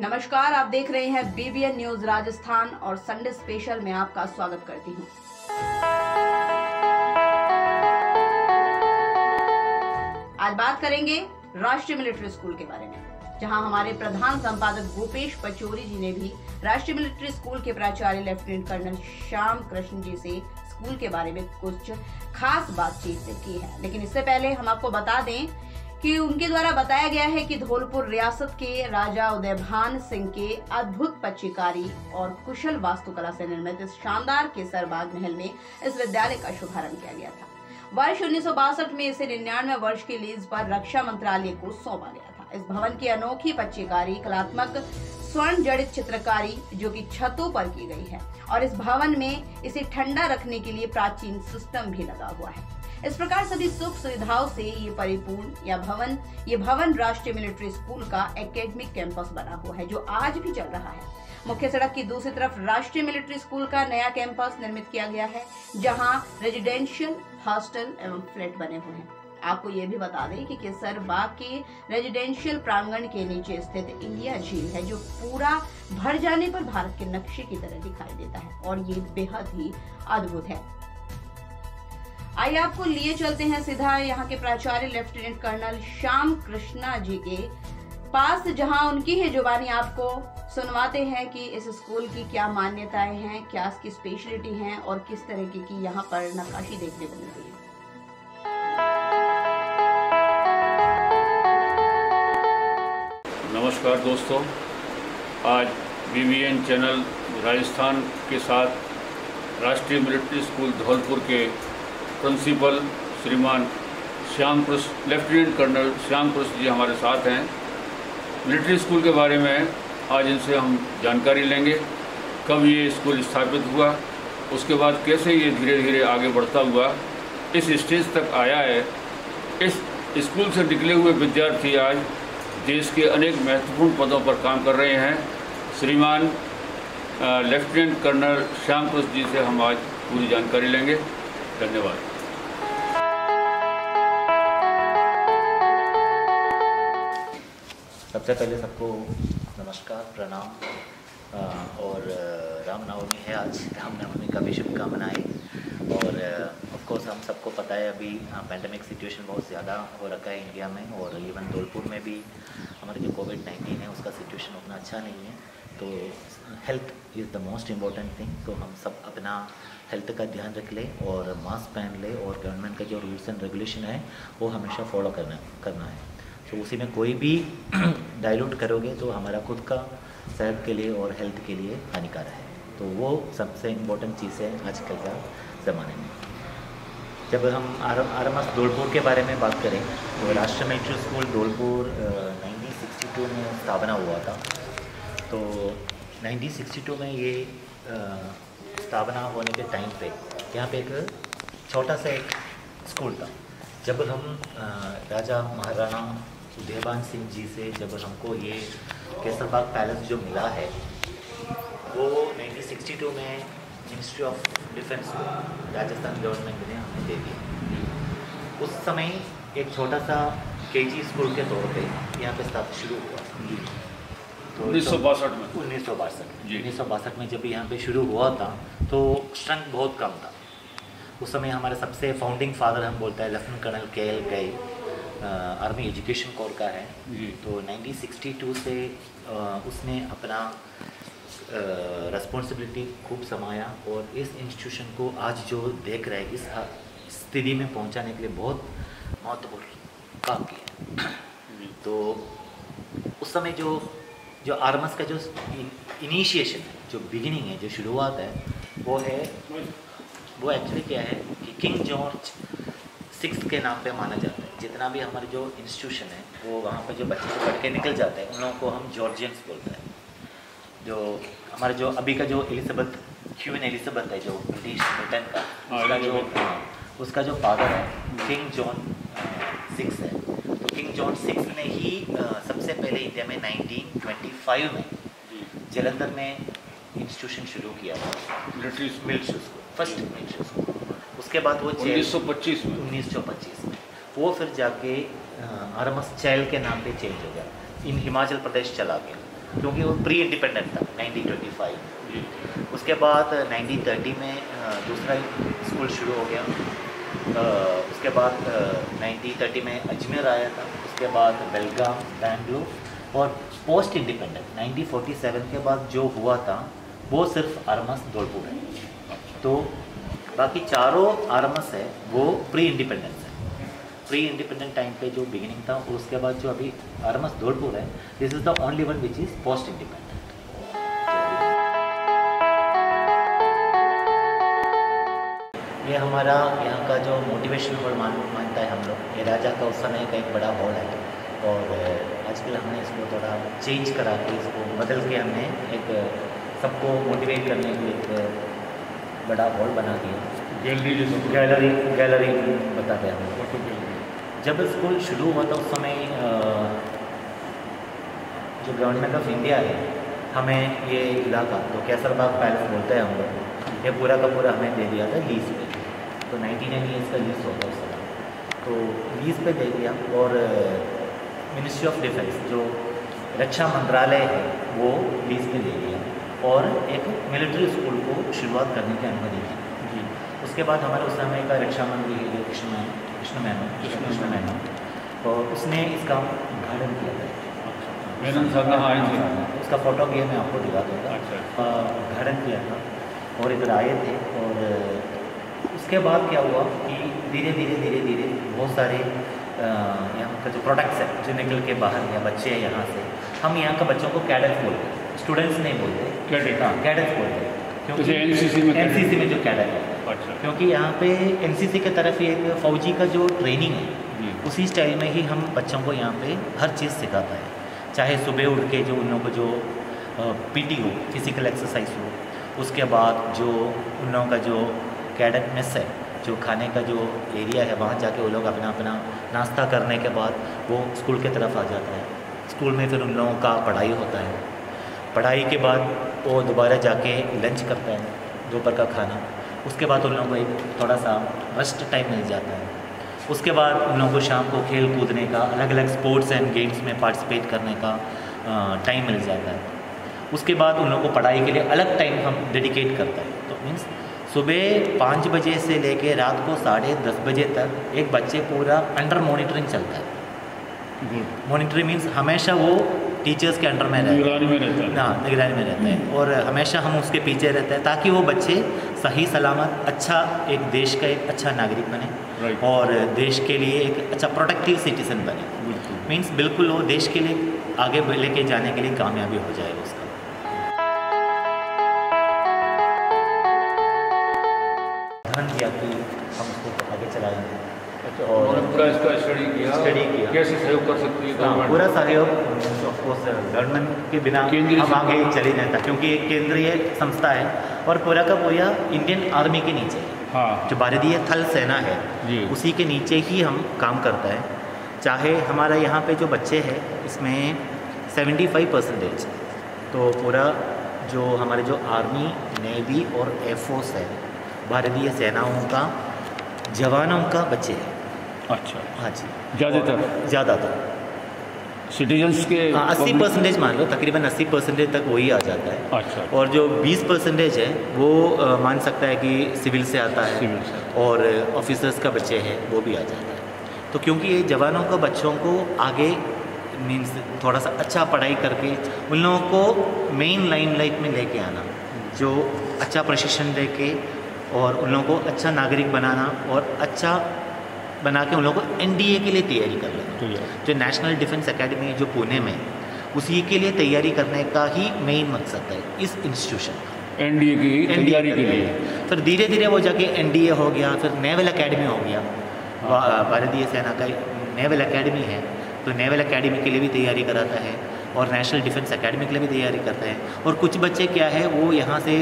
नमस्कार, आप देख रहे हैं बीबीएन न्यूज़ राजस्थान और संडे स्पेशल में आपका स्वागत करती हूँ। आज बात करेंगे राष्ट्रीय मिलिट्री स्कूल के बारे में, जहाँ हमारे प्रधान संपादक भूपेश पचोरी जी ने भी राष्ट्रीय मिलिट्री स्कूल के प्राचार्य लेफ्टिनेंट कर्नल श्याम कृष्ण जी से स्कूल के बारे में कुछ खास बातचीत की है। लेकिन इससे पहले हम आपको बता दें कि उनके द्वारा बताया गया है कि धौलपुर रियासत के राजा उदयभान सिंह के अद्भुत पच्चीकारी और कुशल वास्तुकला से निर्मित इस शानदार केसरबाग महल में इस विद्यालय का शुभारंभ किया गया था। वर्ष उन्नीस सौ बासठ में इसे निन्यानवे वर्ष की लीज पर रक्षा मंत्रालय को सौंपा गया था। इस भवन की अनोखी पच्चीकारी, कलात्मक स्वर्ण जड़ित चित्रकारी जो कि छतों पर की गई है और इस भवन में इसे ठंडा रखने के लिए प्राचीन सिस्टम भी लगा हुआ है। इस प्रकार सभी सुख सुविधाओं से ये परिपूर्ण या भवन, ये भवन राष्ट्रीय मिलिट्री स्कूल का एकेडमिक कैंपस बना हुआ है, जो आज भी चल रहा है। मुख्य सड़क की दूसरी तरफ़ राष्ट्रीय मिलिट्री स्कूल का नया कैंपस निर्मित किया गया है, जहाँ रेजिडेंशियल हॉस्टल एवं फ्लैट बने हुए हैं। आपको ये भी बता दें कि केसर बाग के रेजिडेंशियल प्रांगण के नीचे स्थित इंडिया झील है, जो पूरा भर जाने पर भारत के नक्शे की तरह दिखाई देता है, और ये बेहद ही अद्भुत है। आइए आपको लिए चलते हैं सीधा यहाँ के प्राचार्य लेफ्टिनेंट कर्नल श्याम कृष्णा जी के पास जहाँ उनकी ही जुबानी आपको सुनवाते हैं कि इस स्कूल की क्या मान्यताएँ हैं क्या इसकी स्पेशलिटी हैं और किस तरह की, यहाँ पर नक्काशी देखने को मिलती है। नमस्कार दोस्तों आज बीवीएन चैनल राजस्थान के साथ राष्ट्रीय मिलिट्री स्कूल धौलपुर के principal Shriman Shyam Krishna lieutenant colonel Shyam Krishna ji हमारे साथ हैं। मिलिट्री स्कूल के बारे में आज इनसे हम जानकारी लेंगे। कब ये स्कूल स्थापित हुआ, उसके बाद कैसे ये धीरे धीरे आगे बढ़ता हुआ, इस स्टेज तक आया है। इस स्कूल से निकले हुए विद्यार्थी आज देश के अनेक महत्वपूर्ण पदों पर काम कर रहे हैं। श्रीमान लेफ्टिनेंट कर्नल श्याम कृष्ण जी से हम आज पूरी जानकारी लेंगे। धन्यवाद। सबसे पहले सबको नमस्कार, प्रणाम और रामनवमी है आज रामनवमी का भी शुभकामनाएँ। और ऑफकोर्स हम सबको पता है अभी पैंडमिक सिचुएशन बहुत ज़्यादा हो रखा है इंडिया में और इवन धौलपुर में भी हमारे जो कोविड नाइन्टीन है, उसका सिचुएशन उतना अच्छा नहीं है। तो health is the most important thing तो हम सब अपना हेल्थ का ध्यान रख ले और मास्क पहन ले और गवर्नमेंट का जो रूल्स एंड रेगुलेशन है, वो हमेशा फॉलो करना करना है। तो उसी में कोई भी डाइल्यूट करोगे तो हमारा खुद का सेहत के लिए और हेल्थ के लिए हानिकारक है। तो वो सबसे इम्पोर्टेंट चीज़ है आजकल का ज़माने में। जब हम आर आर धौलपुर के बारे में बात करें तो राष्ट्रीय military school Dholpur nineteen sixty two में स्थापना हुआ था। तो 1962 में ये स्थापना होने के टाइम पे यहाँ पे एक छोटा सा एक स्कूल था। जब हम राजा महाराणा उदयभान सिंह जी से जब हमको ये केसरबाग पैलेस जो मिला है वो 1962 में मिनिस्ट्री ऑफ़ डिफेंस को राजस्थान गवर्नमेंट ने हमें दे दिया उस समय एक छोटा सा केजी स्कूल के तौर पे यहाँ पे स्थापित शुरू हुआ। तो उन्नीस सौ बासठ में। उन्नीस सौ बासठ। उन्नीस सौ बासठ में जब यहाँ पे शुरू हुआ था तो स्ट्रेंथ बहुत कम था। उस समय हमारे सबसे फाउंडिंग फादर हम बोलते हैं लेफ्टिनेंट कर्नल के एल गए आर्मी एजुकेशन कोर का है। तो 1962 से आ, उसने अपना रिस्पॉन्सिबिलिटी खूब समाया और इस इंस्टीट्यूशन को आज जो देख रहे हैं इस स्थिति में पहुँचाने के लिए बहुत महत्वपूर्ण काम किया तो उस समय जो जो आर्मस का जो इनिशिएशन है जो बिगिनिंग है जो शुरुआत है वो है वो एक्चुअली क्या है कि किंग जॉर्ज सिक्स के नाम पे माना जाता है। जितना भी हमारे जो इंस्टीट्यूशन है वो वहाँ पर जो बच्चे जो पढ़ के निकल जाते हैं उन लोगों को हम जॉर्जियंस बोलते हैं। जो हमारे जो अभी का जो एलिजाबेथ क्यून एलिजाबेथ है जो ब्रिटिश ब्रिटेन का उसका जो उसका जो फादर है किंग जॉन सिक्स है। तो किंग जॉन सिक्स ने ही सबसे पहले इंडिया में 1925 में जलंधर में इंस्टीट्यूशन शुरू किया था। Military military school first school उसके बाद वो उन्नीस सौ पच्चीस में। उन्नीस सौ पच्चीस में। वो फिर जाके आरमस चैल के नाम पे चेंज हो गया। इन हिमाचल प्रदेश चला गया। क्योंकि वो प्री इंडिपेंडेंट था 1925 जी। उसके बाद 1930 में दूसरा स्कूल शुरू हो गया। उसके बाद अ, 1930 में अजमेर आया था। उसके बाद बेलगाम बेंगलुरु और पोस्ट इंडिपेंडेंट 1947 के बाद जो हुआ था वो सिर्फ़ आरमस धौलपुर है। तो बाकी चारों आरमस है वो प्री इंडिपेंडेंस है प्री इंडिपेंडेंट टाइम पे जो बिगिनिंग था और उसके बाद जो अभी आरमस धौलपुर है this is the only one which is post independent ये हमारा यहाँ का जो मोटिवेशन हॉल मान मानता है हम लोग ये राजा का उस समय का एक बड़ा हॉल है। और आजकल हमने इसको थोड़ा चेंज करा के इसको बदल के हमने एक सबको मोटिवेट करने के लिए एक बड़ा हॉल बना दिया। गैलरी गैलरी गैलरी बताते हैं हम लोग फ़ोटो गैलरी जब स्कूल शुरू हुआ था उस समय जो गवर्नमेंट ऑफ़ इंडिया है, हमें ये इलाका तो कैसरबाग पैलेस बोलते हैं हम लोग ये पूरा का पूरा हमें दे दिया था लीज पे। तो 99 नाइन ईयर्स का लीज होता उस समय। तो लीज पे दे दिया और मिनिस्ट्री ऑफ़ डिफेंस जो रक्षा मंत्रालय है, वो लीज पे दे दिया और एक मिलिट्री स्कूल को शुरुआत करने की अनुमति दी। उसके बाद हमारे उस समय का रक्षा मंत्री है कृष्ण कृष्ण मैनन कृष्ण मैनन। और उसने इसका उद्घाटन किया था। मेनन यहाँ उसका फ़ोटो भी है मैं आपको दिखा दूँगा अच्छा उद्घाटन किया था और इधर आए थे और उसके बाद क्या हुआ कि धीरे धीरे धीरे धीरे बहुत सारे यहाँ का जो प्रोडक्ट्स है जो निकल के बाहर या बच्चे हैं यहाँ से हम यहाँ का बच्चों को कैडेट्स बोलते हैं। स्टूडेंट्स नहीं बोलते। कैडेट हाँ कैडेट्स बोलते हैं। जैसे NCC में एन में जो कैडेट है। अच्छा। क्योंकि यहाँ पे एनसीसी की तरफ़ एक फौजी का जो ट्रेनिंग है उसी स्टाइल में ही हम बच्चों को यहाँ पे हर चीज़ सिखाता है। चाहे सुबह उठ के जो उन लोगों को जो पीटी हो फ़िज़िकल एक्सरसाइज हो उसके बाद जो उन लोगों का जो कैडेट मेस है जो खाने का जो एरिया है वहाँ जाके वो लोग अपना अपना नाश्ता करने के बाद वो स्कूल की तरफ़ आ जाता है। स्कूल में फिर उन लोगों का पढ़ाई होता है। पढ़ाई के बाद वो दोबारा जाके लंच करता है दोपहर का खाना। उसके बाद उन लोगों को एक थोड़ा सा रेस्ट टाइम मिल जाता है। उसके बाद उन लोगों को शाम को खेल कूदने का अलग अलग स्पोर्ट्स एंड गेम्स में पार्टिसिपेट करने का टाइम मिल जाता है। उसके बाद उन लोगों को पढ़ाई के लिए अलग टाइम हम डेडिकेट करते हैं। तो मीन्स सुबह पाँच बजे से लेके रात को साढ़े दस बजे तक एक बच्चे पूरा अंडर मॉनिटरिंग चलता है। मॉनिटरिंग मीन्स हमेशा वो टीचर्स के अंडर में रहता है। निगरानी में रहता है। हाँ निगरानी में रहते हैं। और हमेशा हम उसके पीछे रहते हैं ताकि वो बच्चे सही सलामत अच्छा एक देश का एक अच्छा नागरिक बने। और देश के लिए एक अच्छा प्रोटेक्टिव सिटीजन बने। मीन्स बिल्कुल वो देश के लिए आगे लेके जाने के लिए कामयाबी हो जाए उसका। ध्यान दिया कि हम उसको आगे चलाएँगे। अच्छा और- पूरा इसका स्टडी किया। Study किया। कैसे सहयोग कर सकती हाँ, पूरा सहयोग ऑफकोर्स गवर्नमेंट के बिना हम आगे चले नहीं था क्योंकि एक केंद्रीय संस्था है और पूरा का पूरा इंडियन आर्मी के नीचे है। हाँ। जो भारतीय थल सेना है उसी के नीचे ही हम काम करता है। चाहे हमारा यहाँ पे जो बच्चे हैं इसमें 75 परसेंटेज तो पूरा जो हमारे जो आर्मी नेवी और एयरफोर्स है भारतीय सेनाओं का जवानों का बच्चे है। अच्छा। हाँ जी। ज़्यादातर? ज़्यादातर। सिटीजन्स के हाँ अस्सी परसेंटेज मान लो तकरीबन अस्सी परसेंटेज तक वही आ जाता है। अच्छा। और जो बीस परसेंटेज है वो अ, मान सकता है कि सिविल से आता है सिविल से। और ऑफिसर्स का बच्चे हैं वो भी आ जाता है। तो क्योंकि ये जवानों का बच्चों को आगे मीन्स थोड़ा सा अच्छा पढ़ाई करके उन लोगों को मेन लाइन लाइफ में लेके आना जो अच्छा प्रशिक्षण दे के और उन लोगों को अच्छा नागरिक बनाना और अच्छा बना के उन लोगों को एनडीए के लिए तैयारी कर तो ये जो नेशनल डिफेंस एकेडमी जो पुणे में उसी के लिए तैयारी करने का ही मेन मकसद है इस इंस्टीट्यूशन का। एनडीए की तैयारी के लिए। फिर धीरे धीरे वो जाके एनडीए हो गया फिर नेवल एकेडमी हो गया। भारतीय सेना का नेवल एकेडमी है तो नेवल एकेडमी के लिए भी तैयारी कराता है और नेशनल डिफेंस एकेडमी के लिए भी तैयारी करता है। और कुछ बच्चे क्या है वो यहाँ से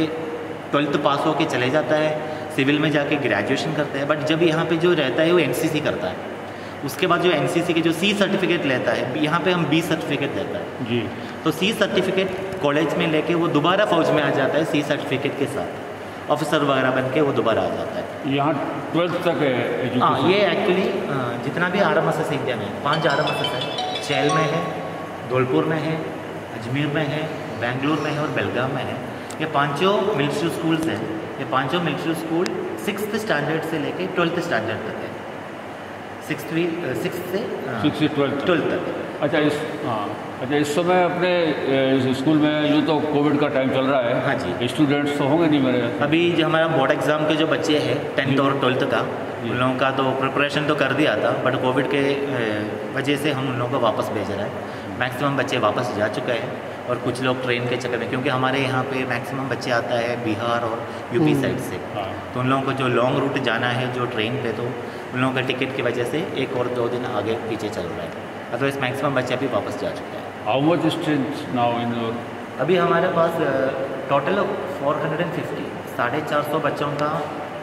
ट्वेल्थ पास होके चले जाता है सिविल में जाके ग्रेजुएशन करता है बट जब यहाँ पे जो रहता है वो एनसीसी करता है। उसके बाद जो एनसीसी के जो सी सर्टिफिकेट लेता है यहाँ पे हम बी सर्टिफिकेट लेता है। जी। तो सी सर्टिफिकेट कॉलेज में लेके वो दोबारा फौज में आ जाता है सी सर्टिफिकेट के साथ। ऑफिसर वगैरह बन के वो दोबारा आ जाता है। यहाँ ट्वेल्थ तक है हाँ ये एक्चुअली जितना भी R M S S India में पाँच आर एम एस एस है चैल में है धौलपुर में है अजमेर में है बेंगलुरु में है और बेलगाम में है। ये पाँचों मिलिट्री स्कूल्स हैं। ये पाँचों मिलिट्री स्कूल सिक्स स्टैंडर्ड से लेके ट्वेल्थ स्टैंडर्ड तक है। सिक्स सिक्स से सिक्स से ट्वेल्थ ट्वेल्थ तक अच्छा इस हाँ अच्छा इस समय अपने इस स्कूल में यूँ तो कोविड का टाइम चल रहा है। हाँ जी। स्टूडेंट्स तो होंगे नहीं मेरे अभी जो हमारा बोर्ड एग्ज़ाम के जो बच्चे हैं टेंथ और ट्वेल्थ का उन लोगों का तो प्रिपरेशन तो कर दिया था बट कोविड के वजह से हम उन लोगों को वापस भेज रहे हैं। मैक्सिमम बच्चे वापस जा चुके हैं। और कुछ लोग ट्रेन के चक्कर में क्योंकि हमारे यहाँ पे मैक्सिमम बच्चे आता है बिहार और यूपी साइड से। हाँ। तो उन लोगों को जो लॉन्ग रूट जाना है जो ट्रेन पे तो उन लोगों का टिकट की वजह से एक और दो दिन आगे पीछे चल रहा है। अदरवाइज़ मैक्सिमम बच्चे अभी वापस जा चुके हैं। How much strength now in अभी हमारे पास total four hundred and fifty साढ़े चार सौ बच्चों का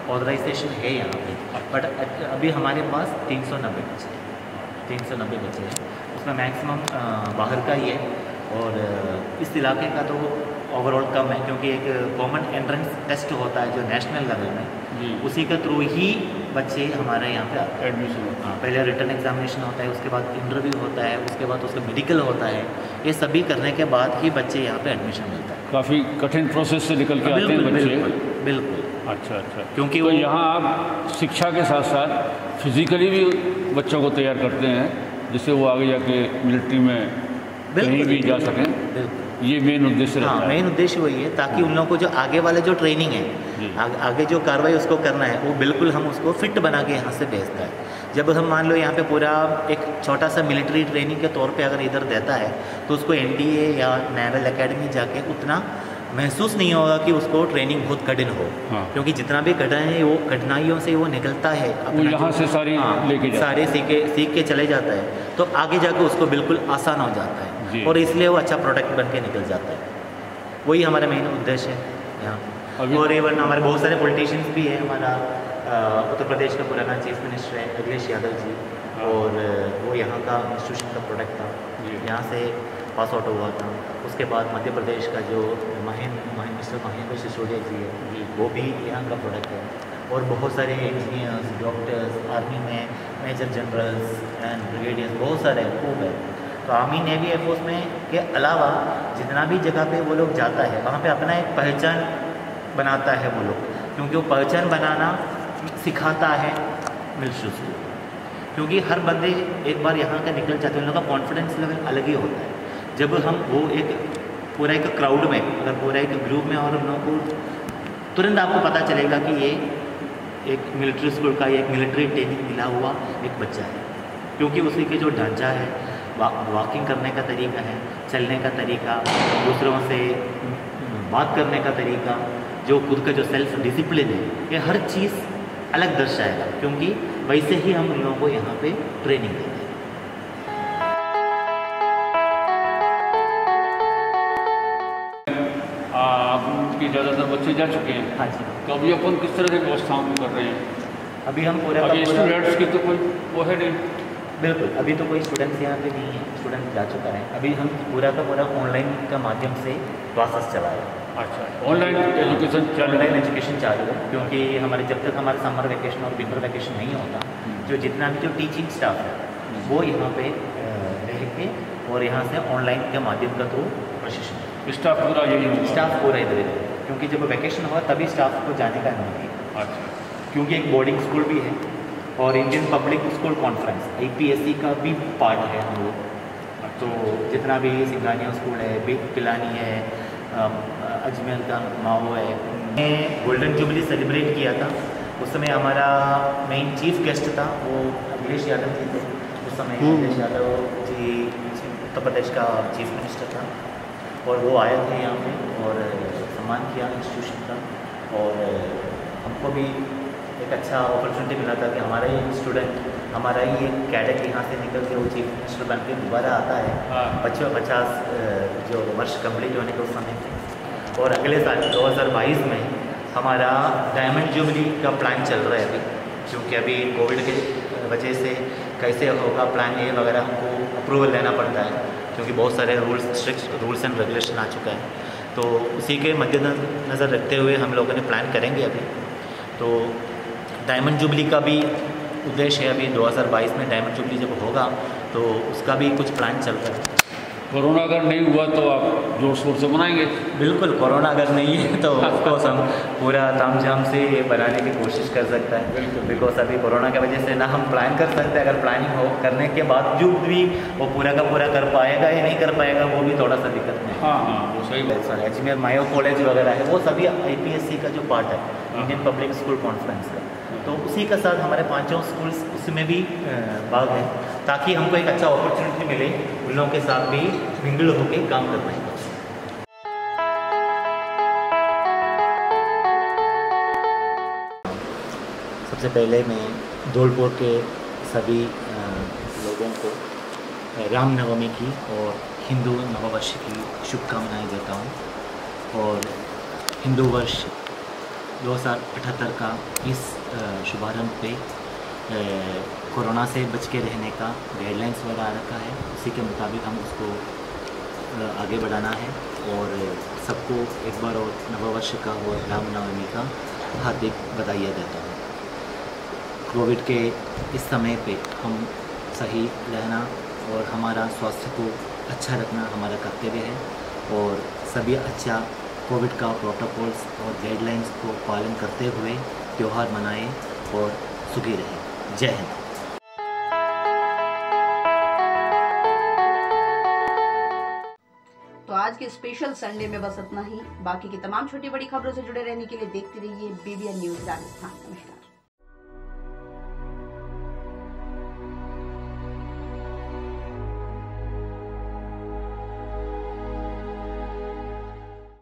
ऑथराइजेशन है यहाँ पे। बट अभी हमारे पास तीन सौ नब्बे बच्चे हैं। तीन सौ नब्बे बच्चे हैं। उसमें मैक्सिमम बाहर का ही है। और इस इलाके का तो ओवरऑल कम है क्योंकि एक कॉमन एंट्रेंस टेस्ट होता है जो नेशनल लेवल में। उसी के थ्रू ही बच्चे हमारे यहाँ पे आते एडमिशन हाँ, पहले रिटर्न एग्जामिनेशन होता है उसके बाद इंटरव्यू होता है उसके बाद उसका मेडिकल होता है। ये सभी करने के बाद ही बच्चे यहाँ पे एडमिशन मिलता है। काफ़ी कठिन प्रोसेस से निकल के आते हैं बच्चे। बिल्कुल अच्छा अच्छा। क्योंकि तो वो- यहाँ आप शिक्षा के साथ साथ फिजिकली भी बच्चों को तैयार करते हैं जिससे वो आगे जाके मिलिट्री में कहीं भी जा सकें ये मेन उद्देश्य हाँ मेन उद्देश्य वही है ताकि उन लोगों को जो आगे वाले जो ट्रेनिंग है। आगे, जो कार्रवाई उसको करना है वो बिल्कुल हम उसको फिट बना के यहाँ से भेजता है। जब हम मान लो यहाँ पे पूरा एक छोटा सा मिलिट्री ट्रेनिंग के तौर पे अगर इधर देता है तो उसको एन या नेवल एकेडमी जाके उतना महसूस नहीं होगा कि उसको ट्रेनिंग बहुत कठिन हो। हाँ। क्योंकि जितना भी कठिन है वो कठिनाइयों से वो निकलता है अपना यहाँ से सारी हाँ, लेके सारे सीखे सीख के चले जाता है। तो आगे जाके उसको बिल्कुल आसान हो जाता है। और इसलिए वो अच्छा प्रोडक्ट बन के निकल जाता है। वही हमारा मेन उद्देश्य है यहाँ। और इवन हमारे बहुत सारे पॉलिटिशियंस भी हैं हमारा उत्तर प्रदेश का पुराना चीफ मिनिस्टर है अखिलेश यादव जी। हाँ। और वो यहाँ का इंस्टीट्यूशन का प्रोडक्ट था। जी। यहाँ से पास आउट हुआ था। उसके बाद मध्य प्रदेश का जो महेंद्र महेंद्र मिस्टर महेंद्र सिसोदिया जी है। वो भी यहाँ का प्रोडक्ट है। और बहुत सारे इंजीनियर्स डॉक्टर्स आर्मी में मेजर जनरल्स एंड ब्रिगेडियर्स बहुत सारे खूब है। तो आर्मी नेवी एयरफोर्स में के अलावा जितना भी जगह पे वो लोग जाता है, वहाँ पे अपना एक पहचान बनाता है वो लोग। क्योंकि वो पहचान बनाना सिखाता है मिलिट्री स्कूल क्योंकि हर बंदे एक बार यहाँ का निकल जाते हैं, उन का कॉन्फिडेंस लेवल अलग ही होता है। जब हम वो एक पूरा एक क्राउड में, अगर पूरा एक ग्रुप में और हम लोगों को तुरंत आपको पता चलेगा कि ये एक मिलिट्री स्कूल का, एक मिलिट्री ट्रेनिंग मिला हुआ एक बच्चा है। क्योंकि उसी के जो ढांचा है वॉकिंग करने का तरीका है चलने का तरीका दूसरों से बात करने का तरीका जो खुद का जो सेल्फ डिसिप्लिन है ये हर चीज़ अलग दर्शाएगा क्योंकि वैसे ही हम लोगों को यहाँ पे ट्रेनिंग देते हैं। आपकी ज़्यादातर बच्चे जा चुके हैं। हाँ जी। तो अभी अपन किस तरह की व्यवस्थाओं में कर रहे हैं? अभी हम पूरे स्टूडेंट्स की तो कोई वो है नहीं। बिल्कुल अभी तो कोई स्टूडेंट्स यहाँ पे नहीं है स्टूडेंट जा चुका है। अभी हम पूरा का पूरा ऑनलाइन का माध्यम से क्लासेस चला रहे हैं। अच्छा ऑनलाइन एजुकेशन ऑनलाइन एजुकेशन चालू है क्योंकि हमारे जब तक हमारे समर वैकेशन और विंटर वैकेशन नहीं होता जो जितना भी जो टीचिंग स्टाफ है वो यहाँ पे रह के और यहाँ से ऑनलाइन के माध्यम का थ्रू प्रशिक्षण। स्टाफ पूरा यही स्टाफ पूरा इधर ही क्योंकि जब वैकेशन हुआ तभी स्टाफ को जाने का अनुमति। है अच्छा। क्योंकि एक बोर्डिंग स्कूल भी है और Indian public school conference IPSC का भी पार्ट है हम लोग। तो जितना भी सिंगानिया स्कूल है बिग पिलानी है अजमेर का माओ है गोल्डन जुबली सेलिब्रेट किया था। उस समय हमारा मेन चीफ गेस्ट था वो अखिलेश यादव जी थे। उस समय अखिलेश यादव जी उत्तर प्रदेश का चीफ मिनिस्टर था। और वो आए थे यहाँ पे और सम्मान किया इंस्टीट्यूशन का। और हमको भी एक अच्छा अपॉर्चुनिटी मिला था कि हमारा ही स्टूडेंट हमारा ही एक कैडेट यहाँ से निकल के वो चीफ मिनिस्टर बन के दोबारा आता है। हाँ। पच्चीस पचास जो वर्ष कंप्लीट होने के उस समय थे। और अगले साल 2022 में हमारा डायमंड जुबली का प्लान चल रहा है अभी। क्योंकि अभी कोविड के वजह से कैसे होगा प्लान ये वगैरह हमको अप्रूवल लेना पड़ता है। क्योंकि बहुत सारे rules strict rules and regulation आ चुका है। तो उसी के मद्देनज़र रखते हुए हम लोगों ने प्लान करेंगे अभी। तो डायमंड जुबली का भी उद्देश्य है अभी 2022 में डायमंड जुबली जब होगा तो उसका भी कुछ प्लान चल रहा है। कोरोना अगर नहीं हुआ तो आप ज़ोर शोर से मनाएँगे? बिल्कुल कोरोना अगर नहीं है तो ऑफकोर्स हम पूरा तामझाम से ये बनाने की कोशिश कर सकता है। बिल्कुल। बिकॉज़ अभी कोरोना की वजह से ना हम प्लान कर सकते हैं अगर प्लानिंग हो करने के बावजूद भी वो पूरा का पूरा कर पाएगा या नहीं कर पाएगा वो भी थोड़ा सा दिक्कत है। हाँ हाँ वो सही बात। सर अजमेर मायो कॉलेज वगैरह है वो सभी आईपीएससी का जो पार्ट है इंडियन पब्लिक स्कूल कॉन्फ्रेंस का। तो उसी के साथ हमारे पाँचों स्कूल्स उसमें भी भाग है, ताकि हमको एक अच्छा अपॉर्चुनिटी मिले, उन लोगों के साथ भी मिंगल होकर काम कर पाएँगे सबसे पहले मैं धौलपुर के सभी लोगों को रामनवमी की और हिंदू नववर्ष की शुभकामनाएँ देता हूँ। और हिंदू वर्ष 2078 का इस शुभारंभ पे कोरोना से बच के रहने का गाइडलाइंस वगैरह रखा है। उसी के मुताबिक हम उसको आगे बढ़ाना है और सबको एक बार और नववर्ष का और रामनवमी का हार्दिक बधाइयाँ देता हूँ। कोविड के इस समय पे हम सही रहना और हमारा स्वास्थ्य को अच्छा रखना हमारा कर्तव्य है और सभी अच्छा कोविड का प्रोटोकॉल्स और गाइडलाइंस को पालन करते हुए त्यौहार मनाएँ और सुखी रहें। जय हिंद। तो आज के स्पेशल संडे में बस इतना ही। बाकी की तमाम छोटी बड़ी खबरों से जुड़े रहने के लिए देखते रहिए बीबीएन न्यूज़ राजस्थान। नमस्कार।